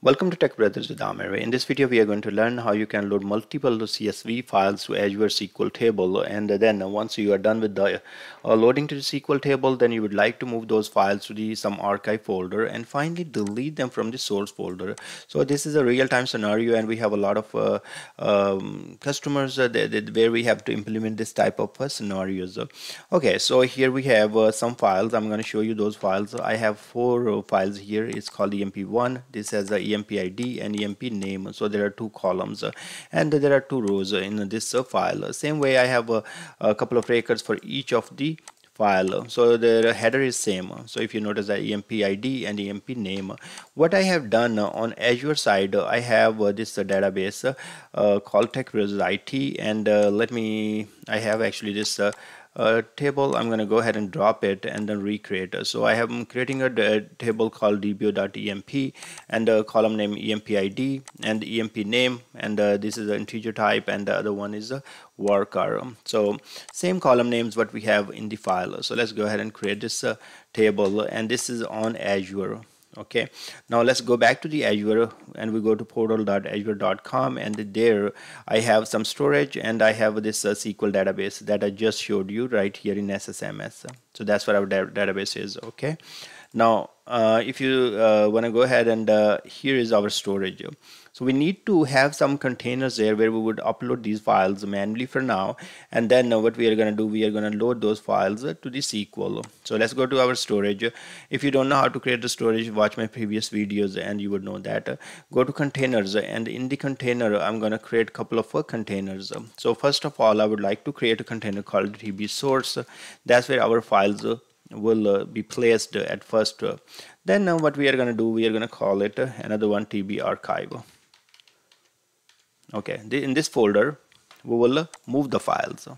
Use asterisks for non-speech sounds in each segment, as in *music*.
Welcome to Tech Brothers with Amir. In this video, we are going to learn how you can load multiple CSV files to Azure SQL table. And then once you are done with the uh, loading to the SQL table, then you would like to move those files to the some archive folder and finally delete them from the source folder. So this is a real-time scenario, and we have a lot of uh, um, customers uh, that, that where we have to implement this type of uh, scenarios. Okay, so here we have uh, some files. I'm going to show you those files. I have four uh, files here. It's called emp1. This has a emp id and emp name. So there are two columns uh, and there are two rows in this uh, file. Same way i have a, a couple of records for each of the file. So the header is same. So if you notice that emp id and emp name what i have done on azure side i have this database uh, called tech it and uh, let me i have actually this uh, uh, table I'm going to go ahead and drop it and then recreate so I am creating a, a table called dbo.emp and a column name empid and emp name and uh, this is an integer type and the other one is a varchar so same column names what we have in the file. So let's go ahead and create this uh, table and this is on Azure okay. Now let's go back to the azure and we go to portal.azure.com and there i have some storage and i have this uh, sql database that i just showed you right here in ssms so that's what our da database is okay? Now if you uh, want to go ahead and uh, here is our storage so we need to have some containers there where we would upload these files manually for now. And then uh, what we are going to do, we are going to load those files uh, to the SQL. So let's go to our storage. If you don't know how to create the storage, watch my previous videos and you would know that. Go to containers and in the container, I'm going to create a couple of uh, containers. So first of all, I would like to create a container called TB source. That's where our files will uh, be placed at first. Then uh, what we are going to do, we are going to call it another one TB archive. Okay in this folder we will move the files.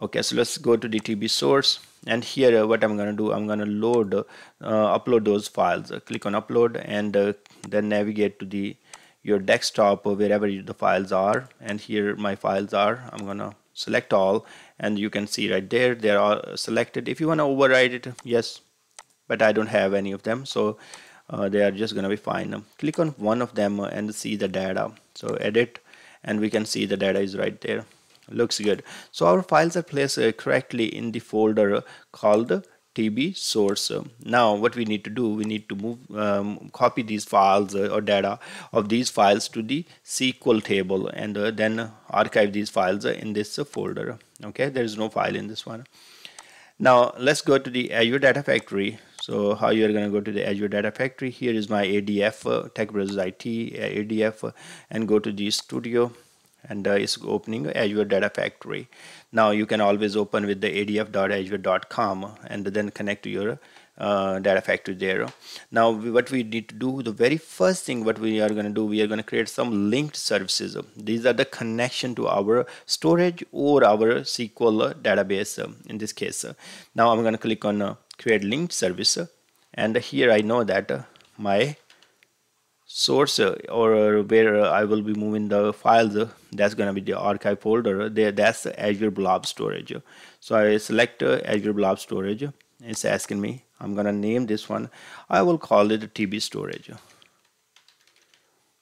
Okay so let's go to the tb source and here uh, what i'm going to do i'm going to load uh, upload those files. Click on upload and uh, then navigate to the your desktop or wherever the files are. And here my files are. I'm going to select all and you can see right there they are selected. If you want to override it yes but i don't have any of them. So uh, they are just going to be fine. Click on one of them and see the data. So edit and we can see the data is right there. Looks good. So our files are placed uh, correctly in the folder called tb source. Now what we need to do we need to move um, copy these files uh, or data of these files to the sql table and uh, then archive these files in this folder. Okay there is no file in this one. Now let's go to the azure data factory. So how you're going to go to the Azure Data Factory? Here is my ADF uh, Tech Brothers IT uh, ADF uh, and go to the studio and uh, it's opening Azure Data Factory. Now you can always open with the adf.azure.com and then connect to your uh, data factory there. Now what we need to do the very first thing what we are going to do we are going to create some linked services. These are the connection to our storage or our SQL database in this case. Now I'm going to click on create linked service. And here I know that my source uh, or uh, where uh, I will be moving the files that's going to be the archive folder. There that's Azure Blob Storage. So I select Azure Blob Storage. It's asking me I'm gonna name this one. I will call it TB storage.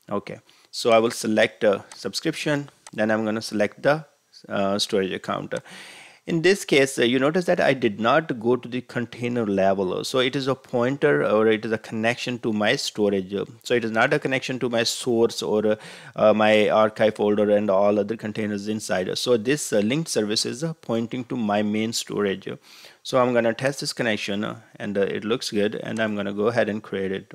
Okay. So I will select a subscription. Then I'm gonna select the uh, storage account in this case, uh, you notice that I did not go to the container level. So it is a pointer or it is a connection to my storage. So it is not a connection to my source or uh, my archive folder and all other containers inside. So this uh, linked service is uh, pointing to my main storage. So I'm going to test this connection uh, and uh, it looks good and I'm going to go ahead and create it.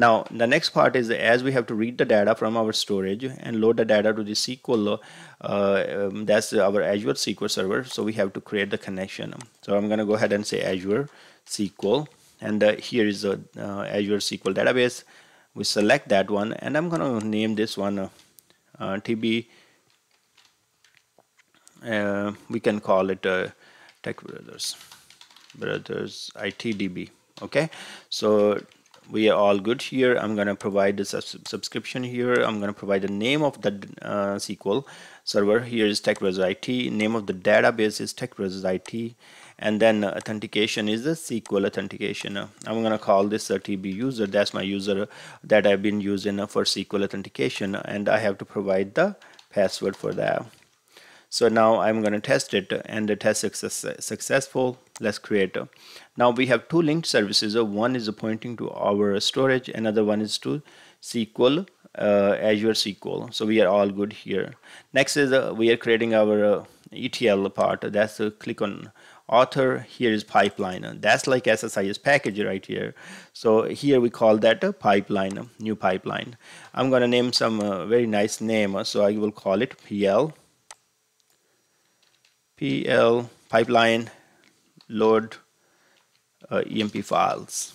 Now the next part is as we have to read the data from our storage and load the data to the SQL, uh, um, that's our Azure SQL Server. So we have to create the connection. So I'm going to go ahead and say Azure SQL and uh, here is the uh, Azure SQL database. We select that one and I'm going to name this one uh, uh, TB. Uh, we can call it Tech Brothers Brothers ITDB. Okay, so we are all good here. I'm gonna provide the subscription here. I'm gonna provide the name of the uh, SQL server. Here is Tech IT name of the database is Tech IT and then authentication is the SQL authentication. I'm gonna call this a TB user. That's my user that I've been using for SQL authentication. And I have to provide the password for that so now I'm going to test it and the test success successful. Let's create now we have two linked services. One is pointing to our storage another one is to SQL uh, Azure SQL so we are all good here. Next is uh, we are creating our uh, ETL part. That's a click on author. Here is pipeline. That's like SSIS package right here. So here we call that a pipeline new pipeline. I'm gonna name some uh, very nice name. So I will call it PL PL pipeline load uh, EMP files.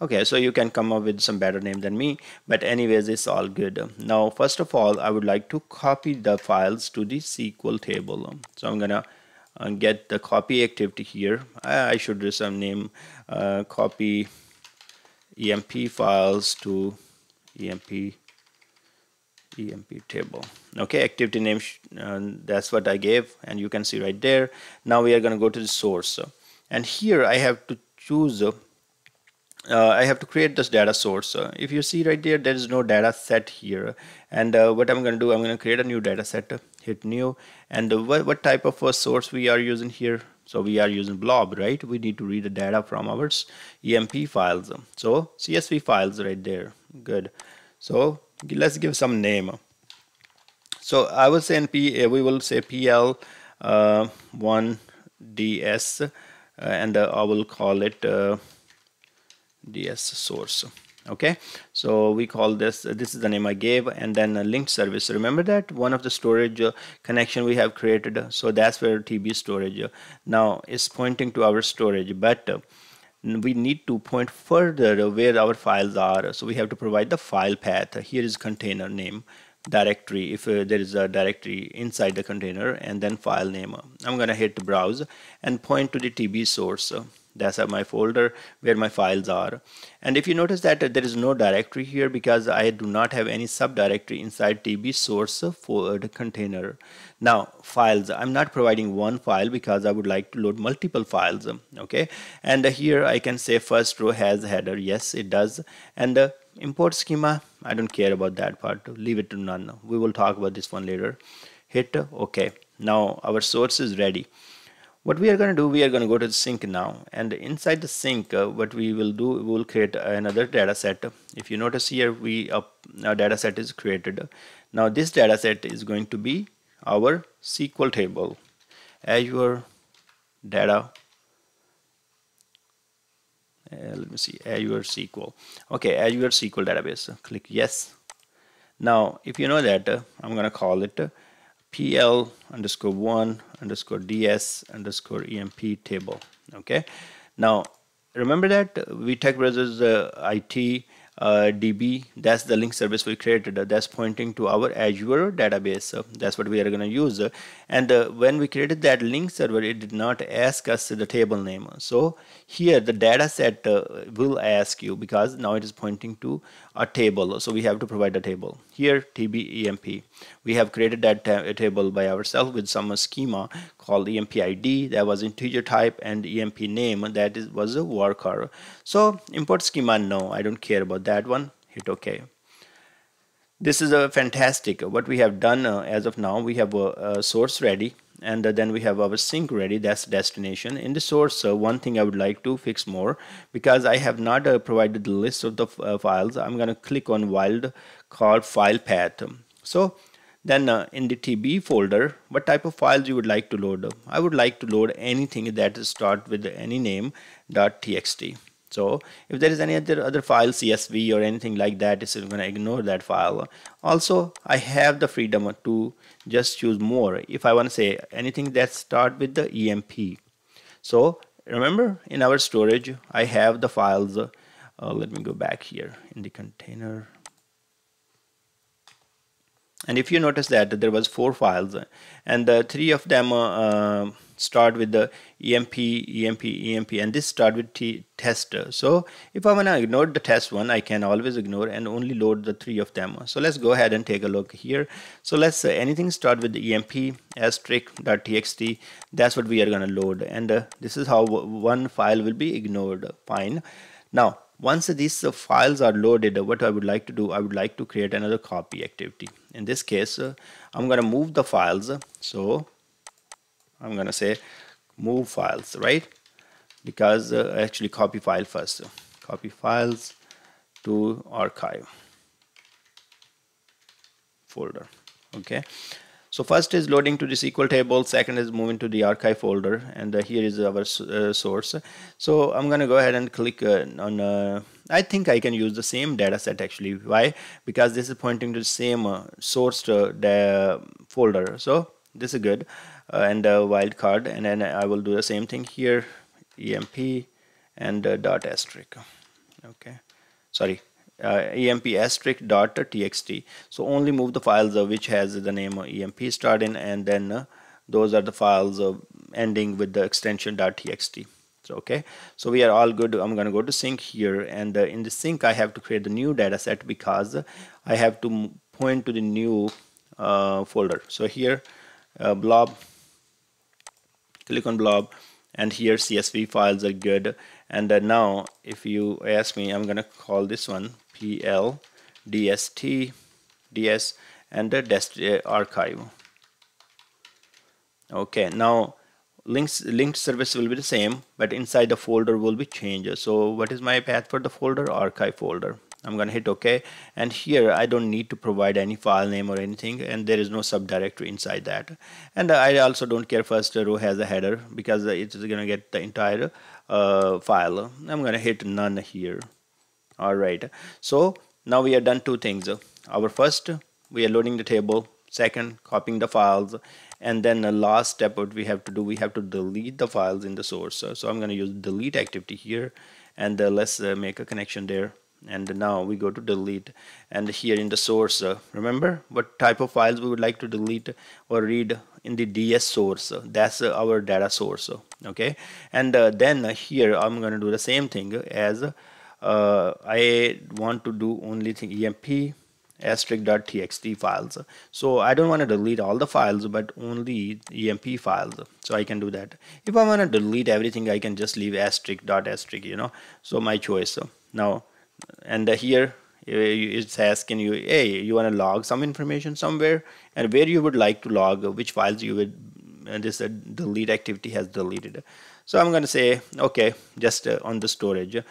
Okay so you can come up with some better name than me but anyways it's all good. Now first of all I would like to copy the files to the SQL table. So I'm gonna uh, get the copy activity here. I, I should do some name uh, copy EMP files to EMP emp table. Okay activity name uh, that's what I gave and you can see right there. Now we are going to go to the source. And here I have to choose uh, I have to create this data source. Uh, if you see right there there is no data set here. And uh, what I'm going to do I'm going to create a new data set hit new. And what, what type of a source we are using here? So we are using blob right? We need to read the data from our EMP files. So CSV files right there. Good. So let's give some name. So I will say P uh, we will say PL uh, 1DS uh, and uh, I will call it uh, DS source. Okay? So we call this this is the name I gave and then a linked service. Remember that one of the storage uh, connection we have created so that's where TB storage uh, now is pointing to our storage. But we need to point further where our files are. So we have to provide the file path. Here is container name directory if uh, there is a directory inside the container and then file name. I'm gonna hit browse and point to the TB source that's my folder where my files are. And if you notice that uh, there is no directory here because I do not have any subdirectory inside TB source for the container. Now files. I'm not providing one file because I would like to load multiple files um, okay? And uh, here I can say first row has header. Yes it does. And uh, import schema I don't care about that part. Leave it to none. We will talk about this one later. Hit uh, OK now our source is ready what we are going to do we are going to go to the sink now. And inside the sink uh, what we will do we will create another data set. If you notice here we uh, our data set is created. Now this data set is going to be our SQL table. Azure data. Uh, let me see Azure SQL okay Azure SQL database. Click yes. Now if you know that uh, I'm gonna call it uh, pl underscore 1 underscore ds underscore emp table okay? Now remember that vtech brothers uh, it uh, DB that's the link service we created. That's pointing to our Azure database that's what we are going to use. And uh, when we created that link server it did not ask us the table name. So here the data set uh, will ask you because now it is pointing to a table. So we have to provide a table. Here TBEMP we have created that table by ourselves with some schema called EMP ID that was integer type and EMP name that is, was a varchar so import schema no I don't care about that one. Hit OK. This is a fantastic. What we have done uh, as of now we have a, a source ready and uh, then we have our sink ready that's destination. In the source uh, one thing I would like to fix more because I have not uh, provided the list of the uh, files I'm gonna click on wild card file path. So then uh, in the TB folder what type of files you would like to load? I would like to load anything that start with any name dot .txt so if there is any other other file CSV or anything like that it's going to ignore that file. Also I have the freedom to just choose more. If I want to say anything that start with the EMP so remember in our storage I have the files. Uh, let me go back here in the container and if you notice that there was four files and the three of them uh, start with the emp emp emp and this start with t test. So if i want to ignore the test one i can always ignore and only load the three of them. So let's go ahead and take a look here. So let's uh, anything start with the emp asterisk.txt that's what we are going to load. And uh, this is how one file will be ignored. Fine. Now once these uh, files are loaded what I would like to do I would like to create another copy activity in this case uh, I'm gonna move the files so I'm gonna say move files right? Because uh, actually copy file first. Copy files to archive folder okay so first is loading to the SQL table, second is moving to the archive folder, and uh, here is our uh, source. So I'm going to go ahead and click uh, on, uh, I think I can use the same data set actually. Why? Because this is pointing to the same uh, source uh, folder. So this is good. and wildcard, and then I will do the same thing here, emp and dot asterisk. Okay, sorry, uh, emp asterisk dot txt so only move the files uh, which has the name emp start in and then uh, those are the files uh, ending with the extension dot txt so okay. So we are all good. I'm going to go to sink here and uh, in the sink i have to create the new data set because i have to point to the new uh, folder. So here blob click on blob and here csv files are good. And now if you ask me i'm gonna call this one pl dst ds and the dest uh, archive. Okay now links linked service will be the same but inside the folder will be changed. So what is my path for the folder? Archive folder. I'm gonna hit OK and here I don't need to provide any file name or anything and there is no subdirectory inside that. And I also don't care first row has a header because it's gonna get the entire uh, file. I'm gonna hit none here alright so now we have done two things. Our first we are loading the table. Second copying the files. And then the last step what we have to do we have to delete the files in the source. So I'm going to use delete activity here. And uh, let's uh, make a connection there. And now we go to delete. And here in the source uh, remember what type of files we would like to delete or read in the ds source? That's our data source okay? And uh, then here I'm going to do the same thing as uh, I want to do only thing emp asterisk.txt files. So I don't want to delete all the files but only emp files so I can do that. If I want to delete everything I can just leave asterisk dot asterisk you know? So my choice. Now and here it's asking you hey you want to log some information somewhere? And where you would like to log which files you would and this uh, delete activity has deleted. So I'm going to say okay just uh, on the storage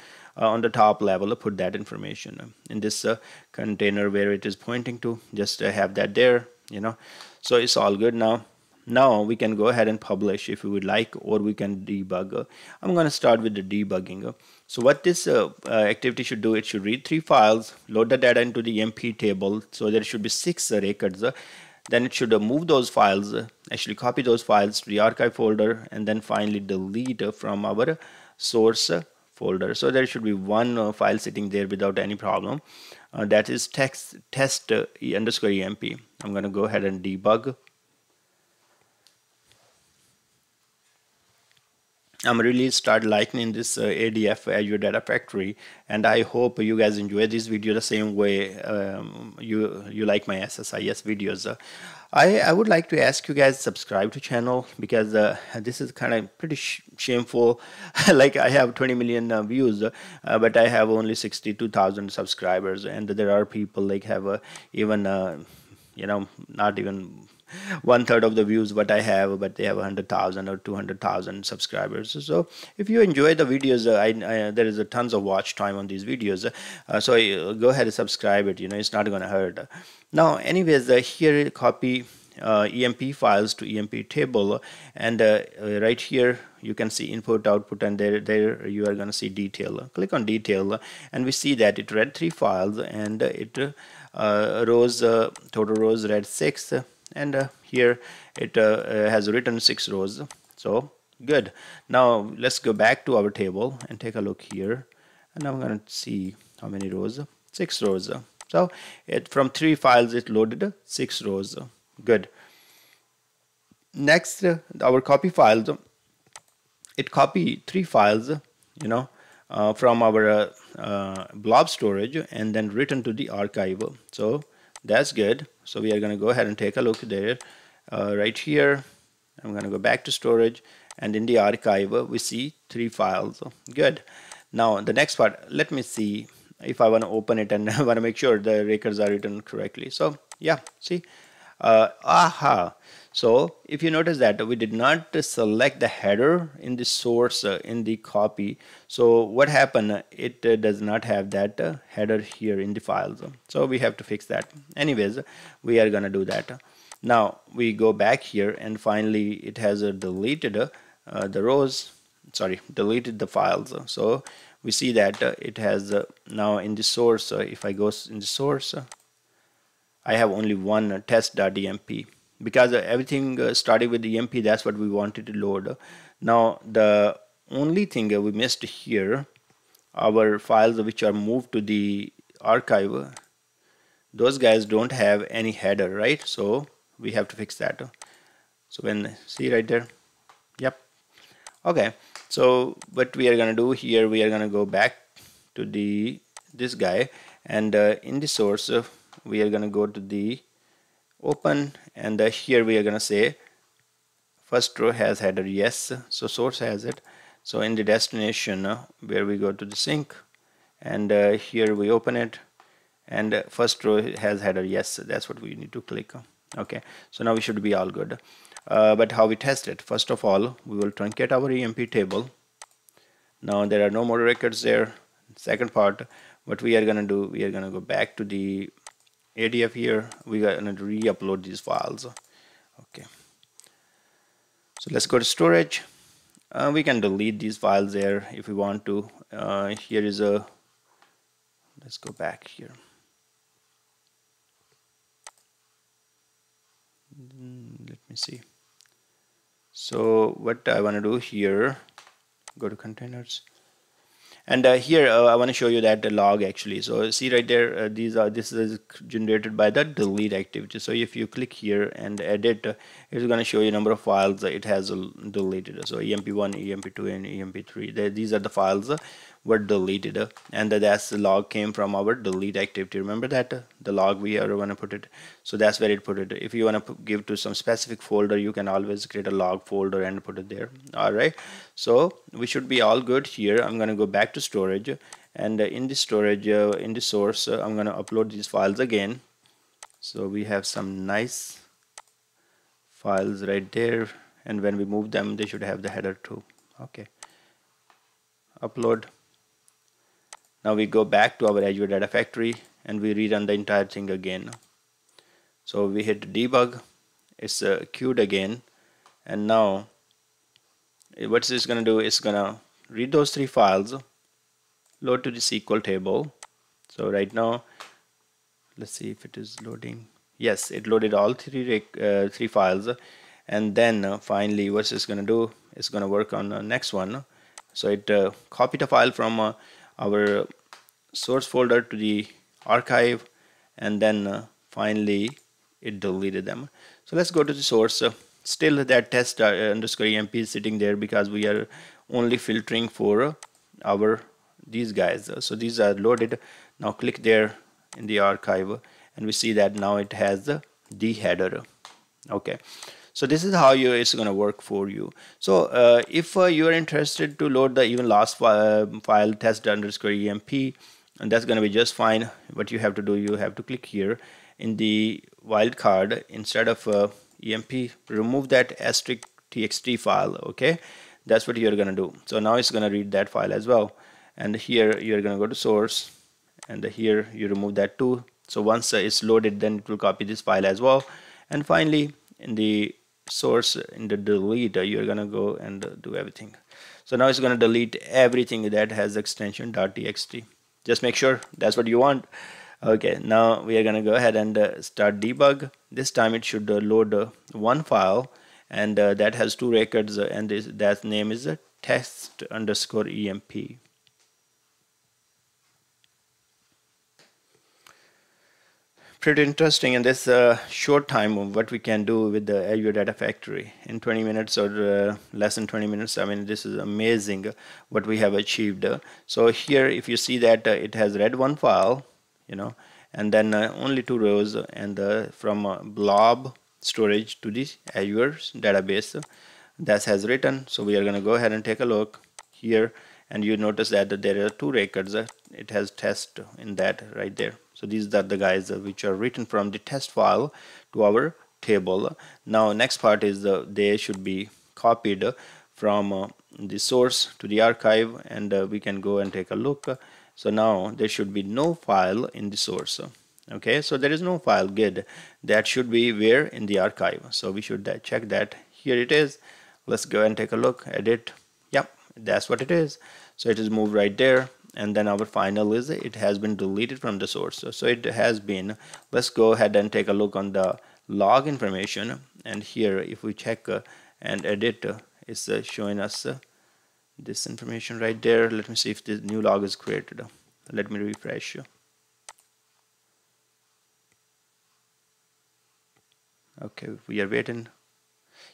on the top level put that information in this uh, container where it is pointing to. Just uh, have that there you know. So it's all good now. Now we can go ahead and publish if we would like or we can debug. I'm going to start with the debugging. So what this uh, uh, activity should do it should read three files load the data into the EMP table so there should be six uh, records. Then it should uh, move those files actually copy those files to the archive folder and then finally delete from our source folder. So there should be one uh, file sitting there without any problem. Uh, that is text test uh, underscore emp i'm going to go ahead and debug I'm really start liking this uh, ADF Azure Data Factory and I hope you guys enjoy this video the same way um, you you like my SSIS videos. Uh, I, I would like to ask you guys subscribe to channel because uh, this is kind of pretty sh shameful *laughs* like I have 20 million uh, views uh, but I have only 62,000 subscribers and there are people like have uh, even uh, you know not even *laughs* one third of the views what I have, but they have 100,000 or 200,000 subscribers. So if you enjoy the videos, uh, I, I, there is a tons of watch time on these videos. Uh, so uh, go ahead and subscribe it. You know, it's not going to hurt. Now, anyways, uh, here copy uh, EMP files to EMP table and uh, uh, right here you can see input output and there there you are going to see detail click on detail and we see that it read three files and it uh, rows total rows read six and uh, here it uh, uh, has written six rows. So good. Now let's go back to our table and take a look here. And I'm going to see how many rows. Six rows. So it from three files it loaded six rows. Good. Next our copy files. It copy three files you know uh, from our uh, blob storage and then written to the archive. So that's good so we are going to go ahead and take a look there. Uh, right here I'm going to go back to storage and in the archive we see three files. Good. Now the next part let me see if I want to open it and I want to make sure the records are written correctly. So yeah see uh, aha so if you notice that we did not select the header in the source uh, in the copy. So what happened? It uh, does not have that uh, header here in the files. So we have to fix that. Anyways, we are gonna do that. Now we go back here and finally it has uh, deleted uh, the rows. Sorry, deleted the files. So we see that uh, it has now in the source. if I go in the source, I have only one test.emp because everything uh, started with the emp that's what we wanted to load. Now the only thing we missed here our files which are moved to the archive. Those guys don't have any header right? So we have to fix that. So when see right there? Yep. Okay. So what we are gonna do here we are gonna go back to the this guy. And uh, in the source uh, we are gonna go to the open and uh, here we are going to say first row has header yes. So source has it. So in the destination uh, where we go to the sink and uh, here we open it and uh, first row has header yes. That's what we need to click okay. So now we should be all good. Uh, but how we test it? First of all we will truncate our emp table. Now there are no more records there. Second part what we are going to do we are going to go back to the ADF here. We are going to re-upload these files. Okay. So let's go to storage. Uh, we can delete these files there if we want to. Uh, here is a let's go back here. Let me see. So what I want to do here go to containers and uh, here uh, I want to show you that the log actually. So see right there uh, these are this is generated by the delete activity. So if you click here and edit uh, it's going to show you number of files it has deleted. So emp1 emp2 and emp3 these are the files were deleted and that's the log came from our delete activity remember that? The log we are to put it so that's where it put it. If you want to give to some specific folder you can always create a log folder and put it there. All right so we should be all good here. I'm going to go back to storage and in the storage uh, in the source uh, I'm going to upload these files again. So we have some nice files right there and when we move them they should have the header too. Okay. Upload now we go back to our Azure Data Factory and we rerun the entire thing again. So we hit debug, it's uh, queued again, and now what this going to do going to read those three files, load to the SQL table. So right now, let's see if it is loading. Yes, it loaded all three uh, three files, and then uh, finally, what it's going to do going to work on the next one. So it uh, copied a file from uh, our source folder to the archive and then uh, finally it deleted them. So let's go to the source. Uh, still that test uh, underscore emp is sitting there because we are only filtering for our these guys. So these are loaded. Now click there in the archive and we see that now it has the, the header okay so this is how you it's going to work for you. So uh, if uh, you are interested to load the even last file, file test underscore emp and that's going to be just fine. What you have to do you have to click here in the wildcard. Instead of uh, emp remove that asterisk txt file okay? That's what you're going to do. So now it's going to read that file as well. And here you're going to go to source and here you remove that too. So once uh, it's loaded then it will copy this file as well. And finally in the source in the delete uh, you're to go and uh, do everything. So now it's to delete everything that has extension .txt. Just make sure that's what you want. Okay now we are to go ahead and uh, start debug. This time it should load one file and that has two records and this, that name is test underscore emp pretty interesting in this uh, short time of what we can do with the Azure Data Factory in 20 minutes or uh, less than 20 minutes. I mean, this is amazing what we have achieved. So here, if you see that uh, it has read one file, you know, and then uh, only two rows and uh, from uh, blob storage to the Azure database that has written. So we are going to go ahead and take a look here and you notice that there are two records it has test in that right there. So these are the guys which are written from the test file to our table. Now next part is uh, they should be copied from uh, the source to the archive and uh, we can go and take a look. So now there should be no file in the source. Okay so there is no file good that should be where in the archive. So we should uh, check that. Here it is. Let's go and take a look edit yep that's what it is. So it is moved right there and then our final is it has been deleted from the source. So it has been. Let's go ahead and take a look on the log information. And here if we check uh, and edit uh, it's uh, showing us uh, this information right there. Let me see if the new log is created. Let me refresh. Okay we are waiting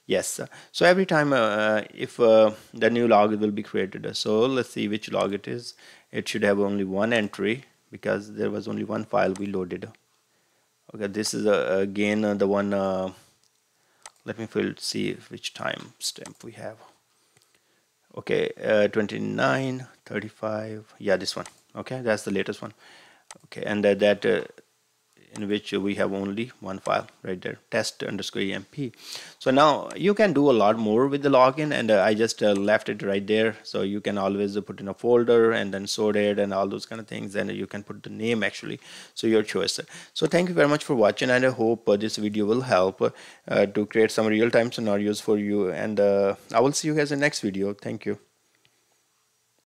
yes so every time uh, if uh, the new log will be created so let's see which log it is. It should have only one entry because there was only one file we loaded. Okay this is uh, again uh, the one uh, let me fill, see which time stamp we have. Okay uh, 29 35 yeah this one. Okay that's the latest one. Okay and that in which we have only one file right there test underscore emp so now you can do a lot more with the login and uh, I just uh, left it right there. So you can always put in a folder and then sort it and all those kind of things and you can put the name actually. So your choice so thank you very much for watching and I hope uh, this video will help uh, to create some real-time scenarios for you. And uh, I will see you guys in the next video. Thank you